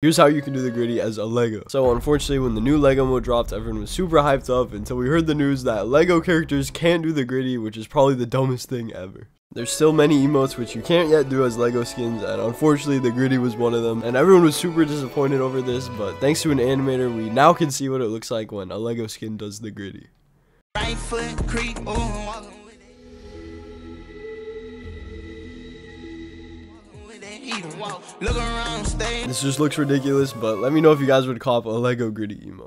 Here's how you can do the griddy as a Lego. So unfortunately, when the new Lego mode dropped, everyone was super hyped up until we heard the news that Lego characters can't do the griddy, which is probably the dumbest thing ever. There's still many emotes which you can't yet do as Lego skins, and unfortunately the griddy was one of them. And everyone was super disappointed over this, but thanks to an animator, we now can see what it looks like when a Lego skin does the griddy. Right foot creep, This just looks ridiculous, but let me know if you guys would cop a Lego Griddy emo.